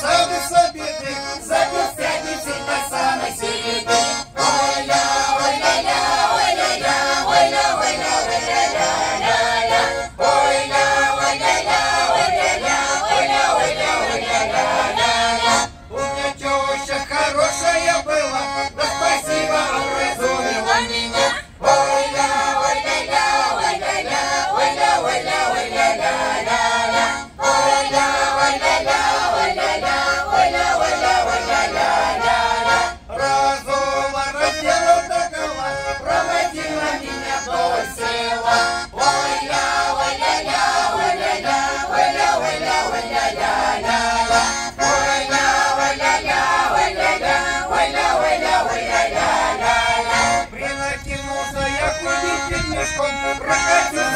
Santa, Santa. Охладительный шкон, проказа